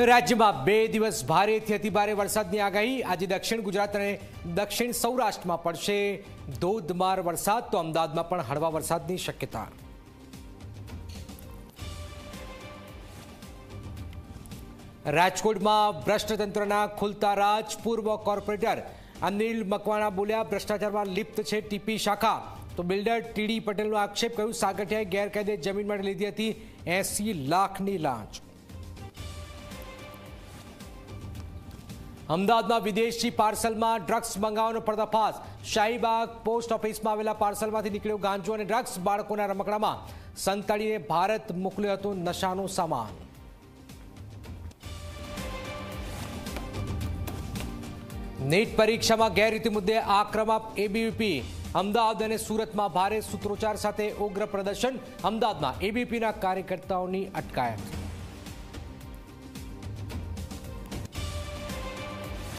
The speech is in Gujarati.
રાજ્યમાં બે દિવસ ભારેથી અતિભારે વરસાદની આગાહી. આજે દક્ષિણ ગુજરાત અને દક્ષિણ સૌરાષ્ટ્રમાં પડશે ધોધમાર વરસાદ, તો અમદાવાદમાં પણ હળવા વરસાદની શક્યતા. રાજકોટમાં ભ્રષ્ટતંત્રના ખુલતા રાજ, પૂર્વ કોર્પોરેટર અનિલ મકવાણા બોલ્યા, ભ્રષ્ટાચારમાં લિપ્ત છે ટીપી શાખા. તો બિલ્ડર ટીડી પટેલનો આક્ષેપ કહ્યું સાગઠિયાએ ગેરકાયદે જમીન માટે લીધી હતી એસી લાખની લાંચ. અમદાવાદમાં વિદેશી પાર્સલમાં ડ્રગ્સ મંગાવવાનો પર્દાફાશ. શાહીબાગ પોસ્ટ ઓફિસમાં આવેલા પાર્સલમાંથી નીકળ્યો ગાંજો અને ડ્રગ્સ બાળકોના રમકડામાં સંતાડીને ભારત મોકલ્યો હતો નશાનો સામાન. નીટ પરીક્ષામાં ગેરરીતિ મુદ્દે આક્રમક એબીવીપી અમદાવાદ અને સુરતમાં ભારે સૂત્રોચ્ચાર સાથે ઉગ્ર પ્રદર્શન. અમદાવાદમાં એબીપીના કાર્યકર્તાઓની અટકાયત.